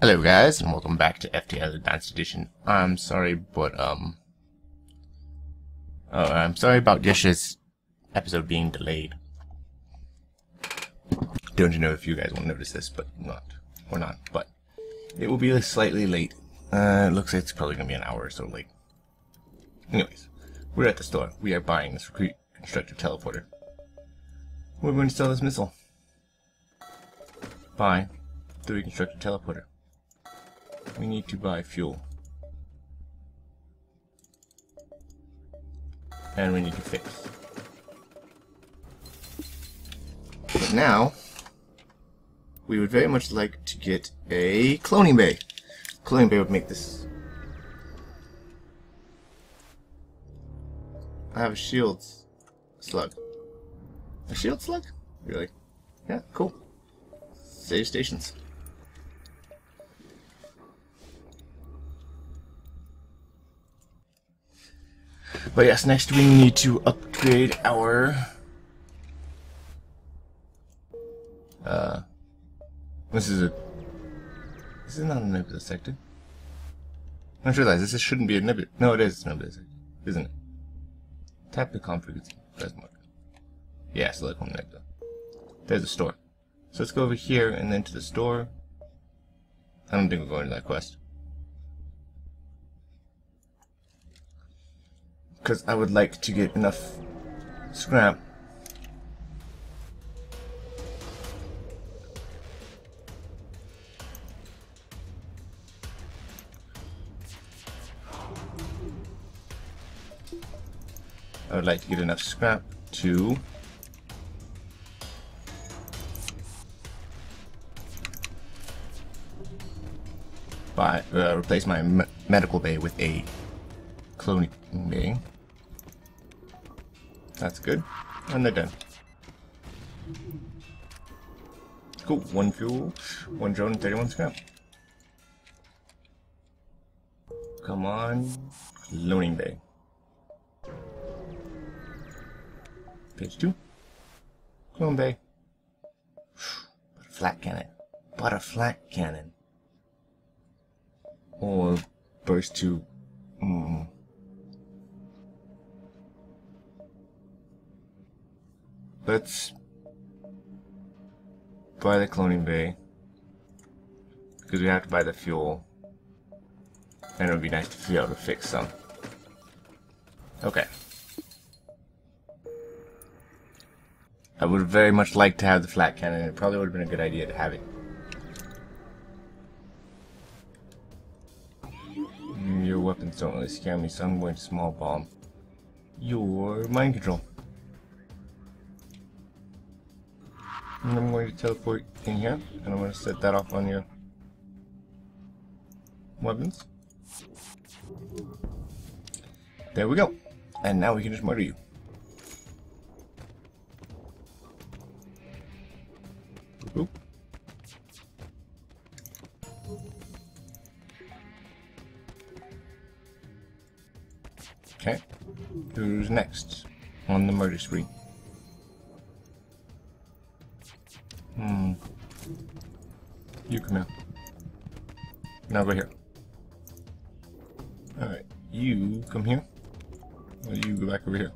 Hello guys, and welcome back to FTL Advanced Edition. I'm sorry, but, um... Oh, I'm sorry about yesterday's episode being delayed. Don't you know if you guys will notice this, but not. Or not, but... It will be slightly late. Uh, it looks like it's probably gonna be an hour or so late. Anyways, we're at the store. We are buying this recruit constructor teleporter. We're going to sell this missile. Buy the reconstructed teleporter. We need to buy fuel. And we need to fix. But now, we would very much like to get a cloning bay. Cloning bay would make this. I have a shield slug. A shield slug? Really? Yeah, cool. Save stations. But yes, next we need to upgrade our... Uh... This is a... This is not a nebula sector. I just realized this shouldn't be a nebula... No, it is a nebula sector, isn't it? Tap the config press mark. Yeah, select one nebula. There's a store. So let's go over here and then to the store. I don't think we're going to that quest. Because I would like to get enough scrap I would like to get enough scrap to buy, uh, replace my me medical bay with a cloning bay. That's good. And they're done. Cool. One fuel, one drone, 31 scrap. Come on. Loading bay. Page 2. Clone bay. But a flak cannon. But a flak cannon. Or burst to... Mm, Let's buy the cloning bay. Because we have to buy the fuel. And it would be nice to be able to fix some. Okay. I would very much like to have the flak cannon. It probably would have been a good idea to have it. Your weapons don't really scare me, so I'm going to small bomb. Your mind control. And I'm going to teleport in here, and I'm going to set that off on your weapons. There we go. And now we can just murder you. Oop. Okay. Who's next on the murder spree? You come here. Now go here. Alright, you come here. Or you go back over here.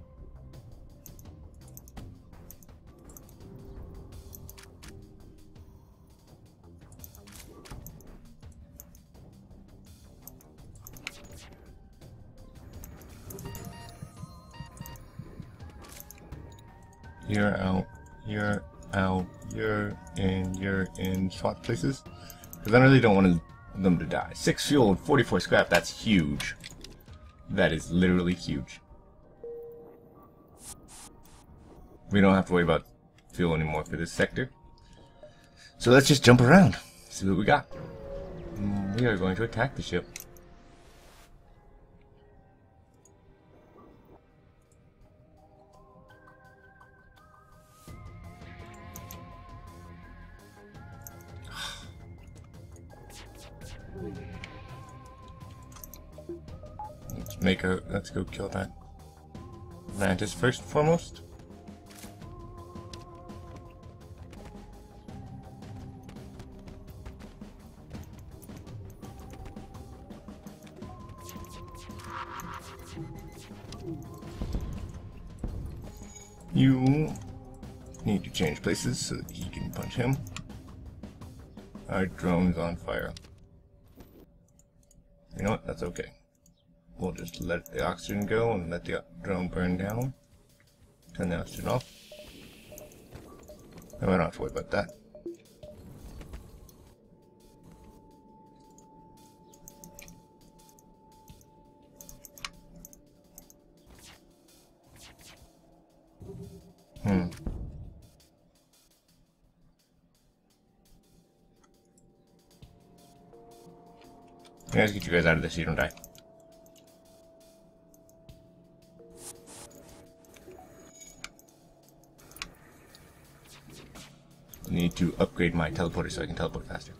You're out. You're out you're in you're in swap places because I really don't want them to die. Six fuel and 44 scrap. That's huge. That is literally huge. We don't have to worry about fuel anymore for this sector. So let's just jump around. See what we got. Mm, we are going to attack the ship. make a... Let's go kill that. Atlantis first and foremost. You need to change places so that he can punch him. Our drone's on fire. You know what? That's okay. We'll just let the oxygen go and let the drone burn down. Turn the oxygen off. And we don't have to worry about that. Hmm. Let's get you guys out of this you don't die. Need to upgrade my teleporter so I can teleport faster.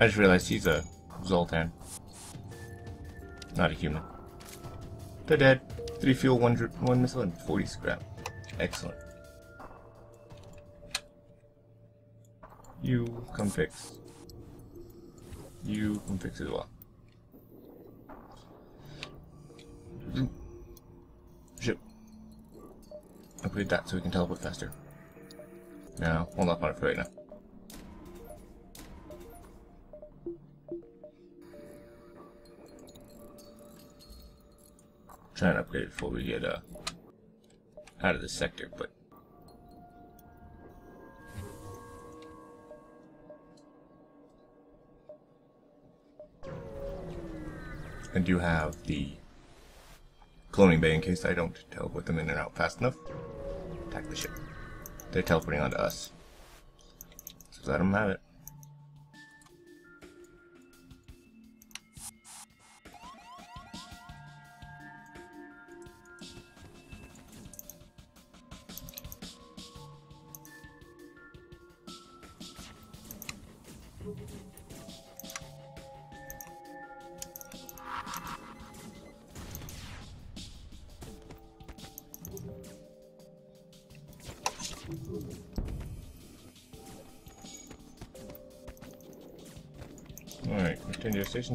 I just realized he's a Zoltan. Not a human. They're dead. Three fuel, one, one missile, and 40 scrap. Excellent. You can fix. You can fix as well. Ship. Upgrade that so we can teleport faster. No, hold off on it for right now. Try and upgrade it before we get uh, out of the sector, but I do have the cloning bay in case I don't teleport them in and out fast enough. Attack the ship. They're teleporting onto us. So let them have it.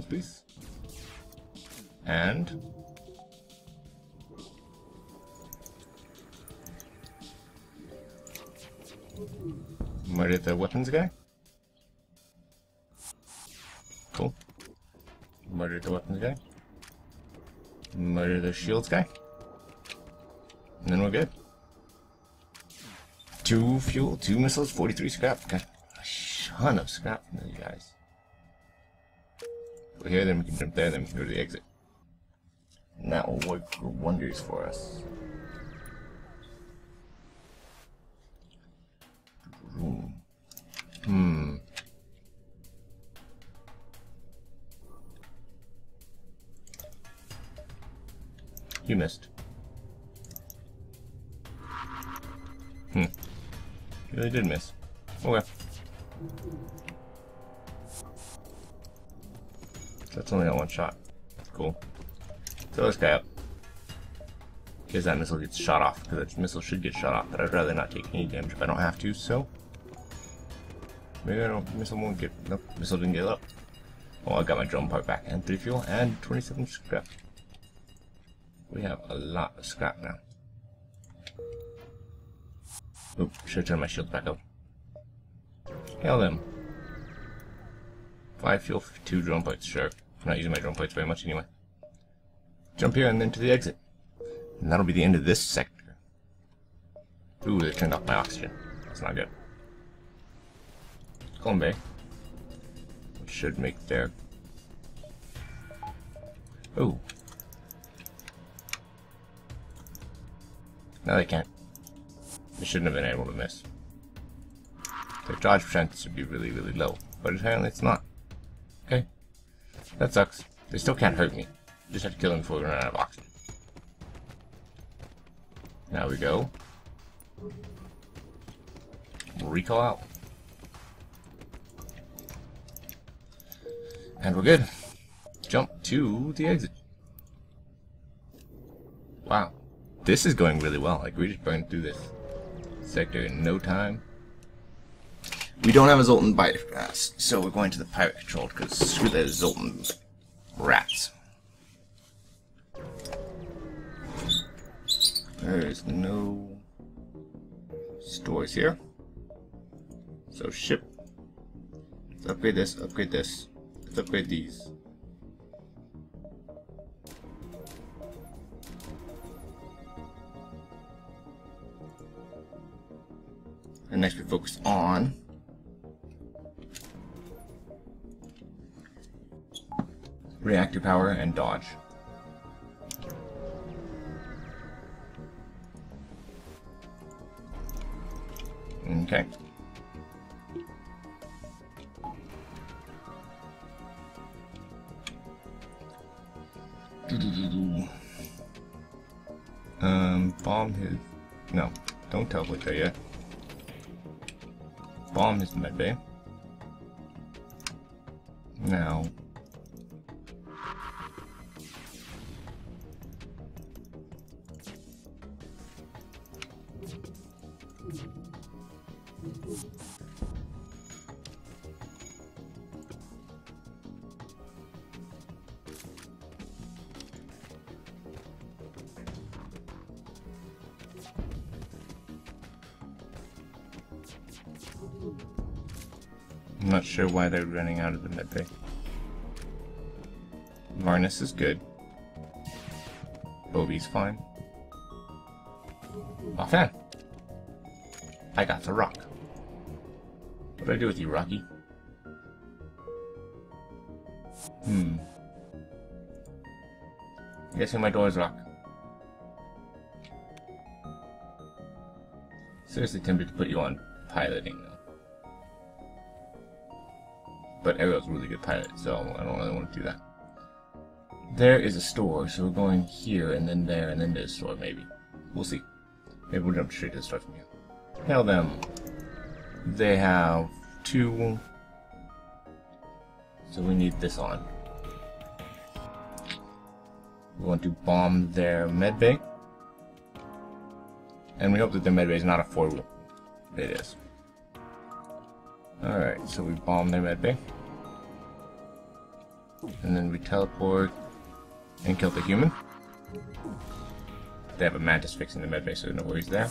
Stations, please. And... Murder the weapons guy? Cool. Murder the weapons guy. Murder the shields guy. And then we're good. Two fuel, two missiles, 43 scrap. Got a ton of scrap from these guys. Go here, then we can jump there, then we can go to the exit. And that will work wonders for us. Hmm. You missed. Hmm. You really did miss. Okay. That's only got one shot. Cool. Throw this guy up. In case that missile gets shot off, because that missile should get shot off, but I'd rather not take any damage if I don't have to, so... Maybe I don't, missile won't get, nope, missile didn't get up. Oh, I got my drone part back, and 3 fuel, and 27 scrap. We have a lot of scrap now. Oop, should turn my shield back up. Hail them. Five fuel two drone points, sure. I'm not using my drone points very much anyway. Jump here and then to the exit. And that'll be the end of this sector. Ooh, they turned off my oxygen. That's not good. Column Bay. Should make their... Oh. No, they can't. They shouldn't have been able to miss. Their charge percent should be really, really low. But apparently it's not. That sucks. They still can't hurt me. Just have to kill them before we run out of oxygen. Now we go. Recall out. And we're good. jump to the exit. Wow. This is going really well. Like, we just burned through this sector in no time. We don't have a Zoltan bypass, so we're going to the pirate controlled, because screw those Zoltan rats. There's no stores here. So ship. Let's upgrade this, upgrade this. Let's upgrade these. And next we focus on reactor power and dodge. Okay. Um, bomb his... No, don't teleport there yet. Bomb his medbay. Now... I'm not sure why they're running out of the medbay. Varnus is good. Bobby's fine. Offhand. I got the rock. What do I do with you, Rocky? Hmm. Guessing my door is locked. Seriously tempted to put you on piloting though. Ariel's a really good pilot, so I don't really want to do that. There is a store, so we're going here, and then there, and then there's a store, maybe. We'll see. Maybe we'll jump straight to the store from here. Hail them. They have two... So we need this on. We want to bomb their medbay. And we hope that their medbay is not a four-wheel. It is. Alright, so we bomb their medbay. And then we teleport and kill the human. They have a mantis fixing the medbay, so no worries there.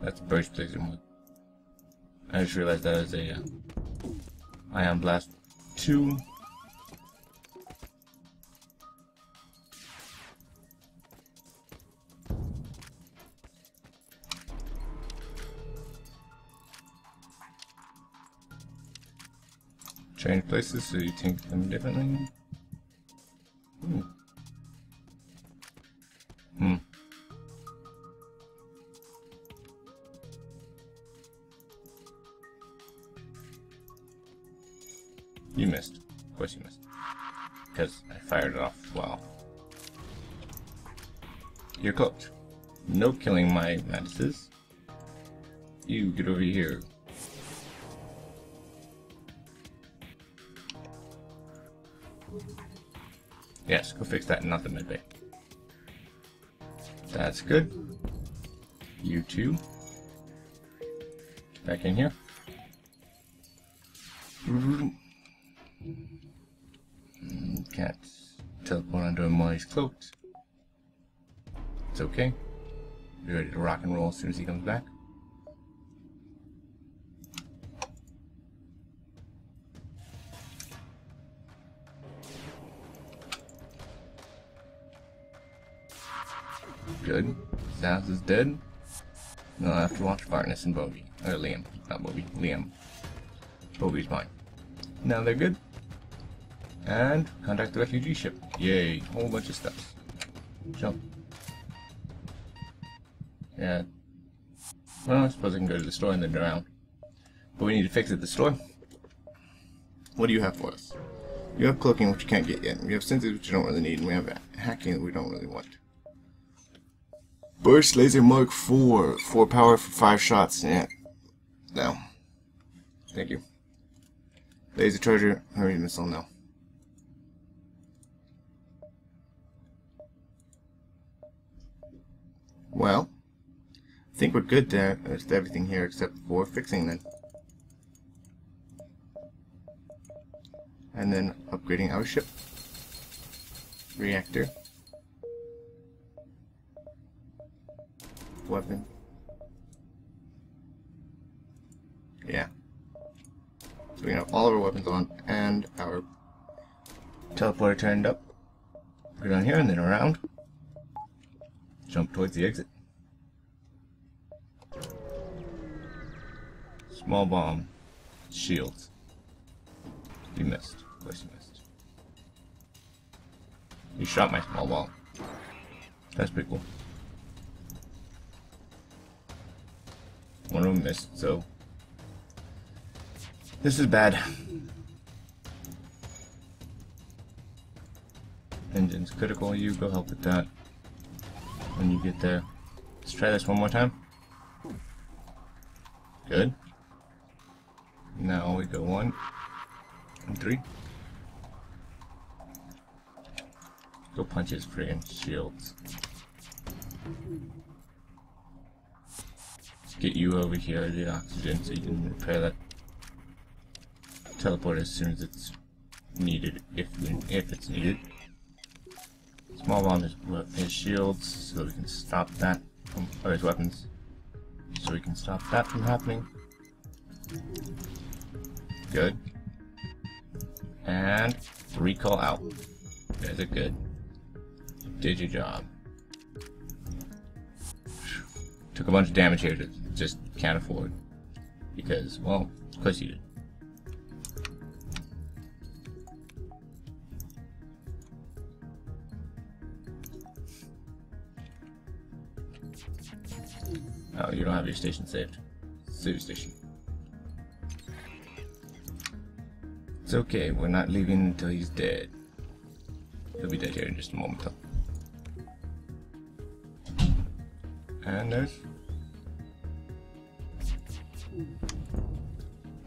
That's burst precision I just realized that is a uh, ion blast 2 Change places so you think them differently. Hmm. Hmm. You missed. Of course you missed. Because I fired it off well. You're cooked. No killing my mantises. You get over here. Yes, go fix that, not the medbay. That's good. You too. Back in here. Can't teleport under Molly's cloak. It's okay. Be ready to rock and roll as soon as he comes back. Good. Zaz is dead. Now I have to watch Varnus and Bobby. Or Liam. Not Bobby. Liam. Bobby's mine. Now they're good. And contact the refugee ship. Yay. Whole bunch of stuff. Jump. Yeah. Well, I suppose I can go to the store and then around. But we need to fix it at the store. What do you have for us? You have cloaking, which you can't get yet. We have sensors, which you don't really need. And we have hacking that we don't really want. Burst Laser Mark 4. 4 power for 5 shots. Yeah. No. Thank you. Laser charger, Hermes missile, no. Well, I think we're good there uh, with everything here except for fixing then. And then upgrading our ship. Reactor. Weapon. Yeah. So we have all of our weapons on and our teleporter turned up. Go down here and then around. Jump towards the exit. Small bomb. Shields. You missed. Of course you missed. You shot my small bomb. That's pretty cool. One of them missed, so this is bad. Engine's critical, you go help with that when you get there. Let's try this one more time. Good. Now we go one and three. Go punch his freaking shields. Get you over here, the oxygen, so you can repair that teleport as soon as it's needed, if if it's needed. Small bomb is his shields, so we can stop that from or his weapons, so we can stop that from happening. Good. And recall out. Guys are good. Did your job. Took a bunch of damage here to just can't afford. Because, well, of course you did. Oh, you don't have your station saved. Save station. It's okay, we're not leaving until he's dead. He'll be dead here in just a moment though. And there's...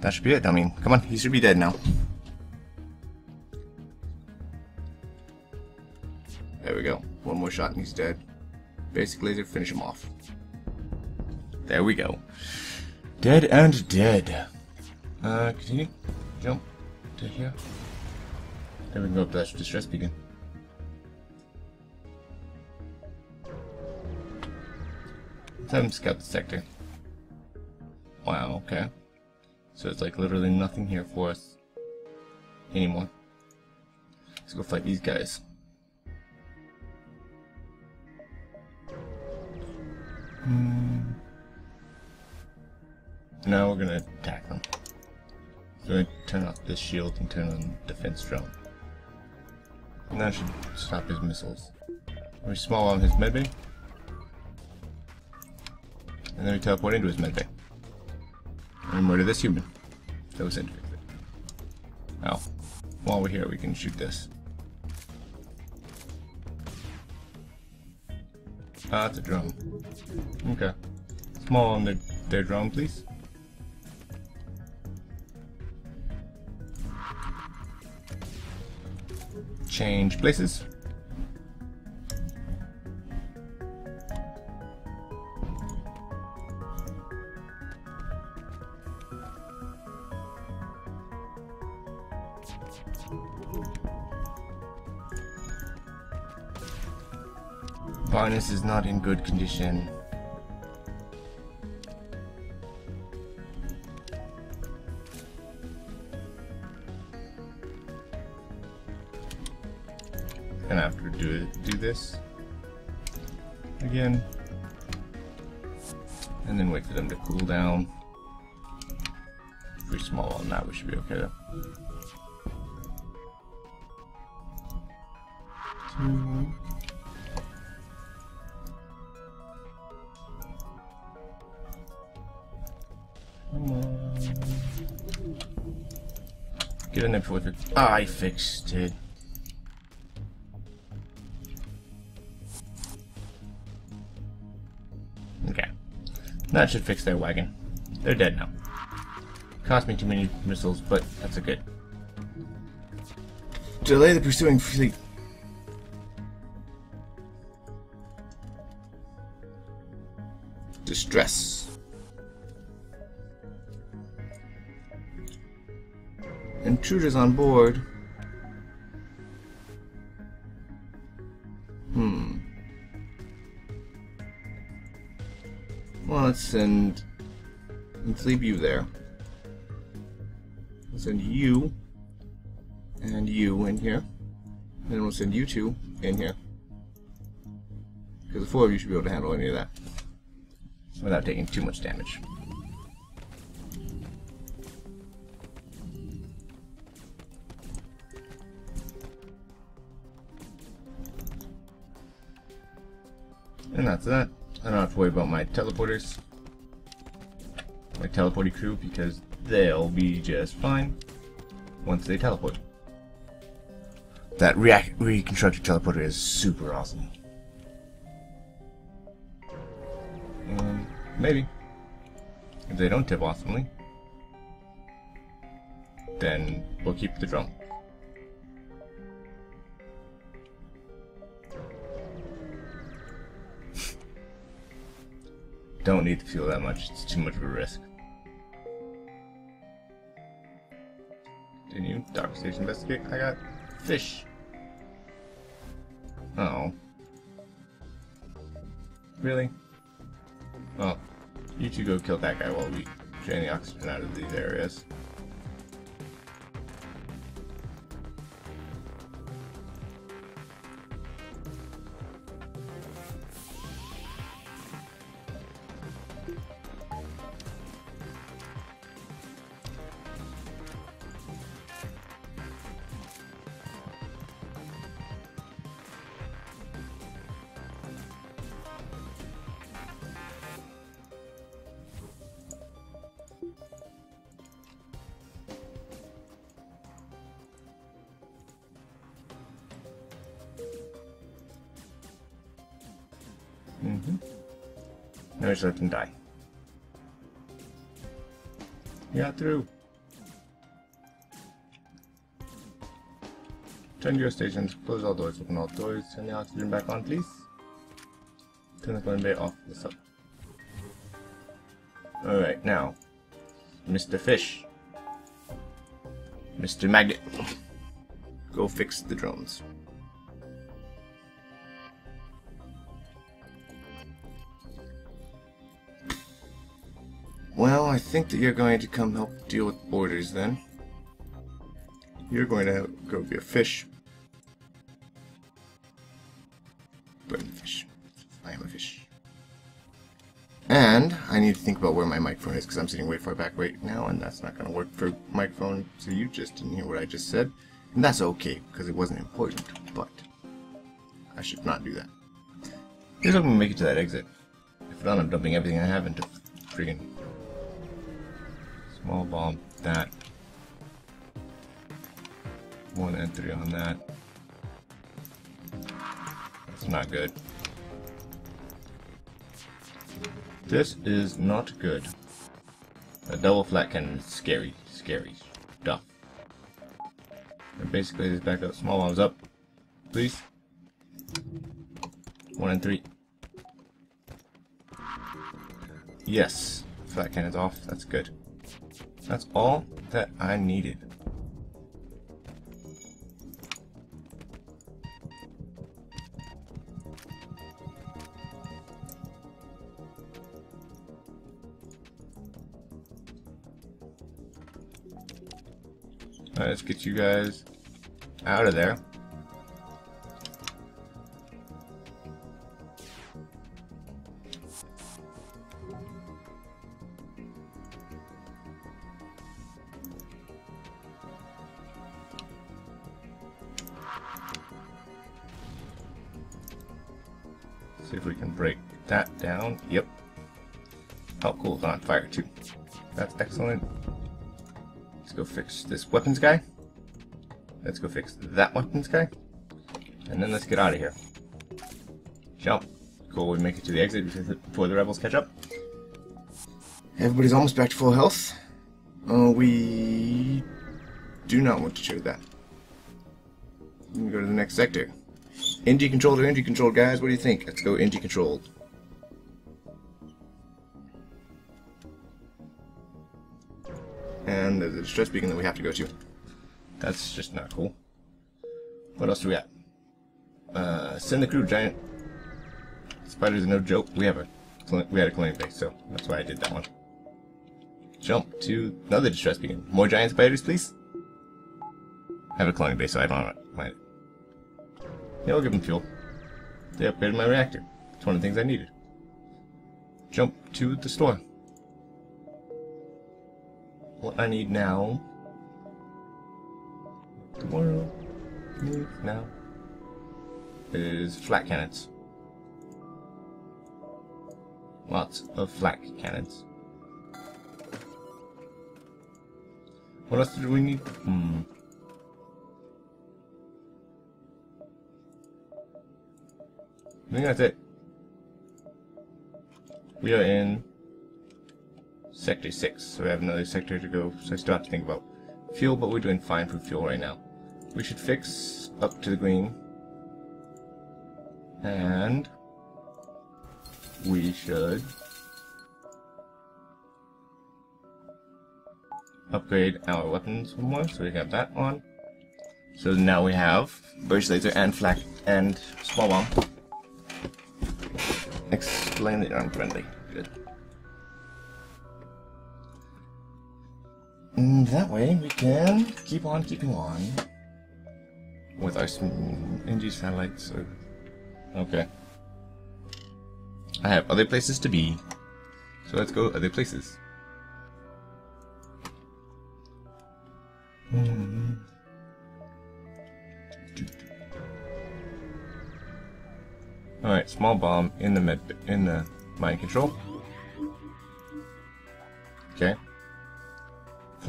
That should be it, I mean, come on, he should be dead now. There we go. One more shot and he's dead. Basic laser, finish him off. There we go. Dead and dead. Uh, continue. Jump to here. Then we can go up to that distress beacon. Let's scout the sector. Wow, okay. So it's like literally nothing here for us anymore. Let's go fight these guys. Hmm. Now we're gonna attack them. So we turn off this shield and turn on defense drone. And that should stop his missiles. We small on his medbay. And then we teleport into his medbay. And murder this human. That was it. Oh. While we're here we can shoot this. Ah, it's a drone. Okay. Small on their, their drone, please. change places. Is not in good condition. have to do do this again, and then wait for them to cool down. Pretty small on that, we should be okay though. Two. Ah, I fixed it. Okay. That should fix their wagon. They're dead now. Cost me too many missiles, but that's a good. Delay the pursuing fleet. Distress. Intruders on board. Hmm. Well, let's send... Let's leave you there. Let's send you and you in here. And then we'll send you two in here. Because the four of you should be able to handle any of that. Without taking too much damage. And that's that. I don't have to worry about my teleporters. My teleporting crew because they'll be just fine once they teleport. That react reconstructed teleporter is super awesome. And maybe. If they don't tip awesomely, then we'll keep the drum. Don't need to feel that much, it's too much of a risk. Continue, Dark Station investigate. I got fish. Oh. Really? Well, you two go kill that guy while we drain the oxygen out of these areas. Mm-hmm. Now just let them die. Yeah, through. Turn your stations, close all doors, open all doors, turn the oxygen back on, please. Turn the flame bay off. What's up? Alright, now. Mr. Fish. Mr. Magnet. Go fix the drones. Well, I think that you're going to come help deal with borders then. You're going to go be a fish. But I'm a fish. I am a fish. And I need to think about where my microphone is because I'm sitting way far back right now and that's not going to work for microphone. So you just didn't hear what I just said. And that's okay because it wasn't important, but I should not do that. Here's hoping to make it to that exit. If not, I'm dumping everything I have into friggin' Small bomb that. One and three on that. That's not good. This is not good. A double flak cannon is scary, scary stuff. And basically, this back up. Small bombs up, please. One and three. Yes, flak cannon's off. That's good. That's all that I needed. Let's get you guys out of there. Excellent. Let's go fix this weapons guy. Let's go fix that weapons guy. And then let's get out of here. Jump. Cool, we make it to the exit before the rebels catch up. Everybody's almost back to full health. Uh, we do not want to show that. Let me go to the next sector. Engi controlled or Engi controlled, guys? What do you think? Let's go Engi controlled. And there's a distress beacon that we have to go to. That's just not cool. What else do we got? Uh, send the crew, giant. Spiders are no joke. We have a we had a cloning base, so that's why I did that one. Jump to another distress beacon. More giant spiders, please. I have a cloning base, so I don't mind it. Yeah, I'll give them fuel. They upgraded my reactor. It's one of the things I needed. Jump to the store. What I need now... World needs now is flak cannons. Lots of flak cannons. What else do we need? Hmm. I think that's it. We are in Sector 6, so we have another sector to go, so I still have to think about fuel, but we're doing fine for fuel right now. We should fix up to the green. And we should upgrade our weapons more, so we got that on. So now we have burst laser and flak and small bomb. Explain that I'm friendly. That way we can keep on keeping on with our Engi satellites. Okay. I have other places to be, so let's go other places. Hmm. Alright, small bomb in the med in the mind control.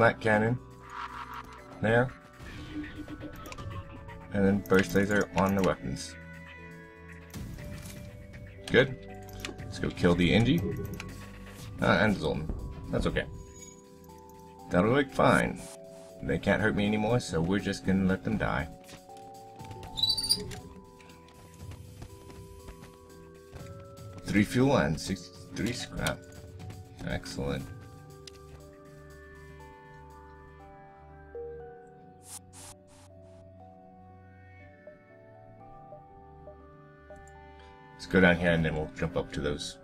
Flak cannon. There. And then burst laser on the weapons. Good. Let's go kill the Engi. Uh, and Zoltan. That's okay. That'll work fine. They can't hurt me anymore, so we're just gonna let them die. Three fuel and sixty-three scrap. Excellent. Go down here and then we'll jump up to those.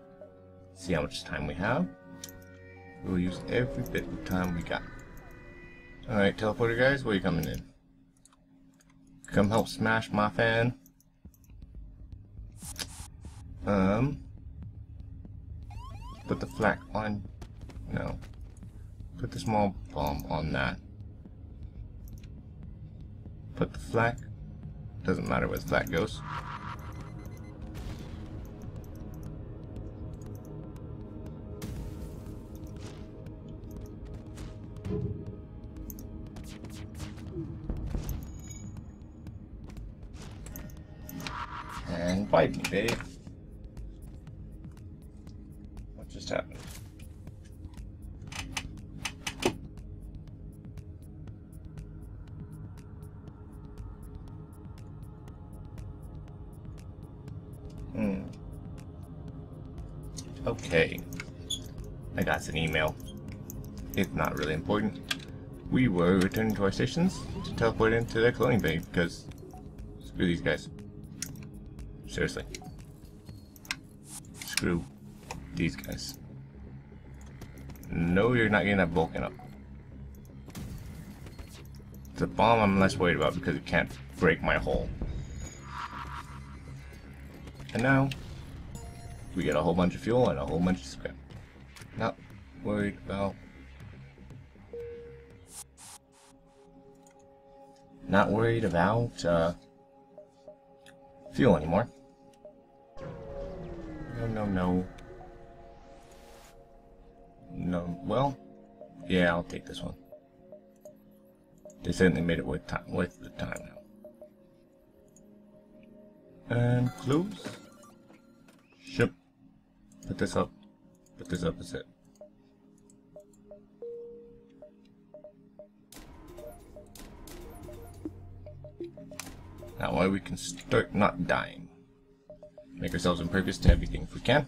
See how much time we have. We'll use every bit of time we got. Alright, teleporter guys, where you coming in? Come help smash my fan. Um, Put the flak on... No. Put the small bomb on that. Put the flak. Doesn't matter where the flak goes. And bite me, babe. What just happened? Hmm. Okay. I got an email. It's not really important. We were returning to our stations to teleport into their cloning bay because screw these guys. Seriously. Screw these guys. No, you're not getting that Vulcan up. The bomb I'm less worried about because it can't break my hull. And now, we get a whole bunch of fuel and a whole bunch of scrap. Not worried about... Not worried about, uh, fuel anymore. No, no, no. Well, yeah, I'll take this one. They certainly made it worth time, worth the time now. And close. Ship. Put this up. Put this up. That's it. That way we can start not dying. Make ourselves impervious to everything if we can.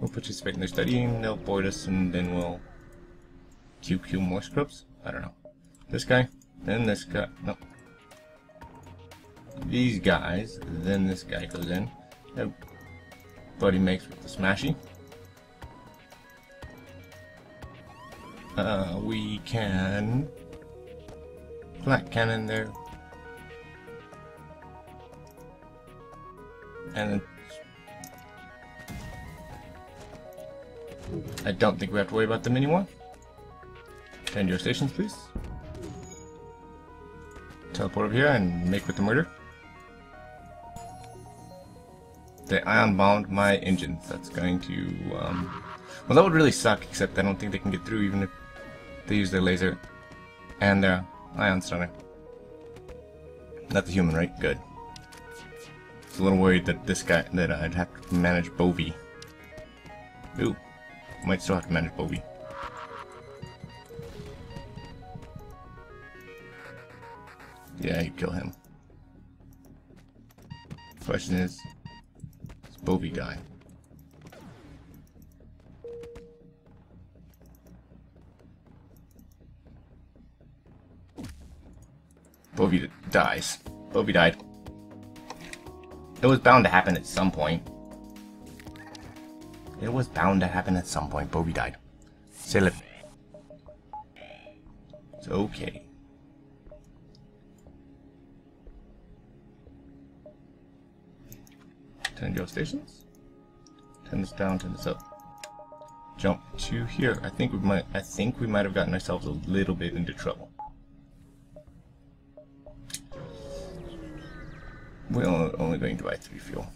We'll participate in their studying, they'll board us, and then we'll QQ more scrubs? I don't know. This guy, then this guy. No. These guys, then this guy goes in. Buddy makes with the smashy. Uh, we can flak cannon there. And I don't think we have to worry about them anymore. Attend your stations, please. Teleport over here and make with the murder. They ion bound my engines. That's going to, um... Well, that would really suck, except I don't think they can get through even if they use their laser and their ion stunner. Not the human, right? Good. A little worried that this guy, that I'd have to manage Bovie. Ooh. Might still have to manage Bovie. Yeah, you kill him. Question is, does Bovie die? Bovie dies. Bovie died. It was bound to happen at some point. It was bound to happen at some point. Bovie died. Say It's okay. Turn your stations. Turn this down, turn this up. Jump to here. I think we might I think we might have gotten ourselves a little bit into trouble. We're only going to buy three fuel.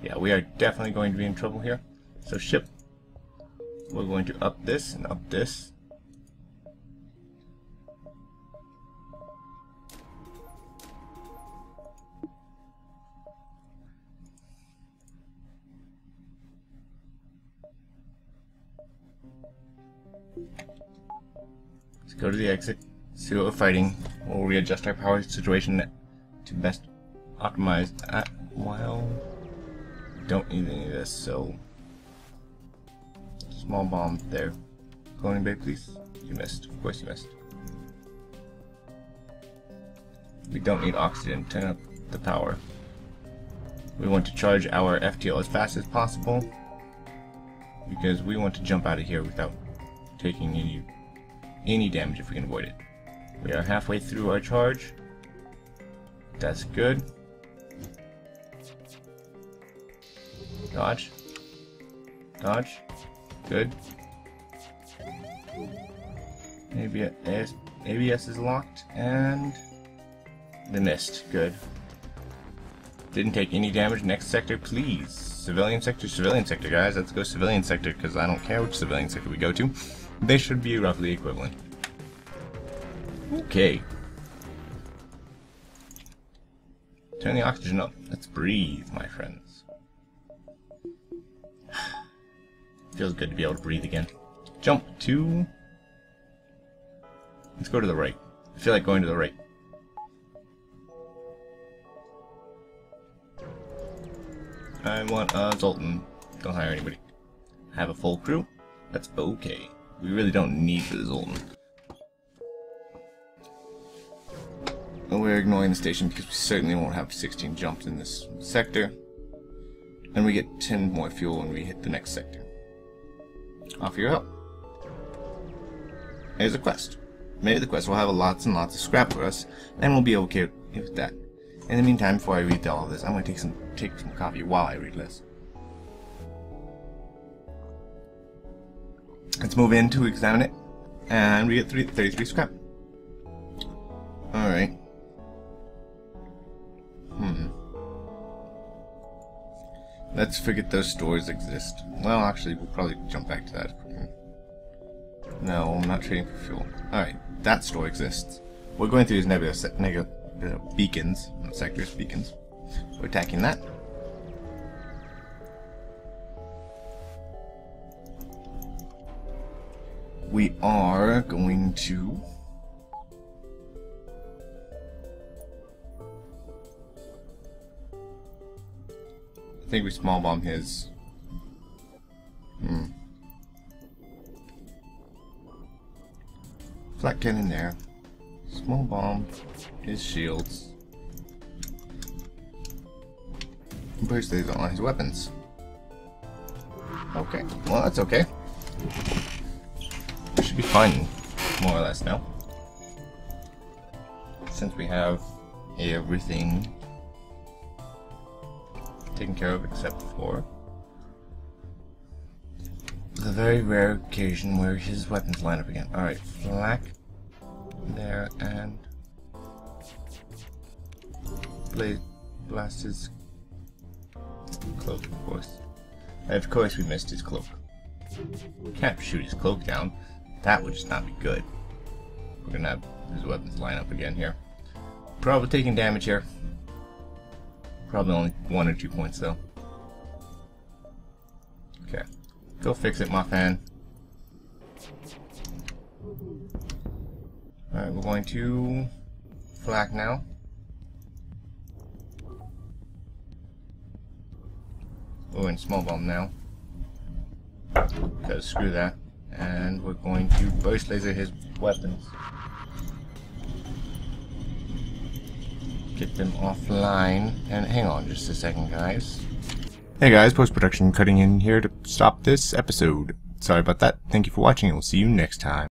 Yeah, we are definitely going to be in trouble here. So ship. We're going to up this and up this. Let's go to the exit, see what we're fighting. We'll readjust our power situation to best optimize at while don't need any of this, so small bomb there. Cloning bay, please. You missed. Of course you missed. We don't need oxygen. Turn up the power. We want to charge our FTL as fast as possible because we want to jump out of here without taking any any damage if we can avoid it. We are halfway through our charge. That's good. Dodge. Dodge. Good. ABS, ABS is locked, and the missed. Good. Didn't take any damage. Next sector, please. Civilian sector, civilian sector, guys. Let's go civilian sector, because I don't care which civilian sector we go to. They should be roughly equivalent. Okay. Turn the oxygen up. Let's breathe, my friends. Feels good to be able to breathe again. Jump to... Let's go to the right. I feel like going to the right. I want a Zoltan. Don't hire anybody. Have a full crew? That's okay. We really don't need the Zoltan. We're ignoring the station because we certainly won't have 16 jumps in this sector. And we get 10 more fuel when we hit the next sector. Off you go. Here's a quest. Maybe the quest will have lots and lots of scrap for us, and we'll be okay with that. In the meantime, before I read all of this, I'm going to take some take some coffee while I read this. Let's move in to examine it, and we get 33 scrap. Let's forget those stores exist. Well, actually, we'll probably jump back to that. No, I'm not trading for fuel. Alright, that store exists. We're going through these nebula, nebula uh, beacons, not sectors, beacons. We're attacking that. We are going to think we small bomb his. Hmm. Flak cannon there. Small bomb his shields. And push these on his weapons. Okay, well that's okay. We should be fine, more or less now. Since we have everything taken care of except for the very rare occasion where his weapons line up again. Alright, flak there and blade blast his cloak of course. And of course we missed his cloak. Can't shoot his cloak down. That would just not be good. We're gonna have his weapons line up again here. Probably taking damage here. Probably only one or two points though. Okay. Go fix it, my fan. Alright, we're going to flak now. Oh, and small bomb now. Because screw that. And we're going to burst laser his weapons. Get them offline. And hang on just a second, guys. Hey guys, post-production cutting in here to stop this episode. Sorry about that. Thank you for watching and we'll see you next time.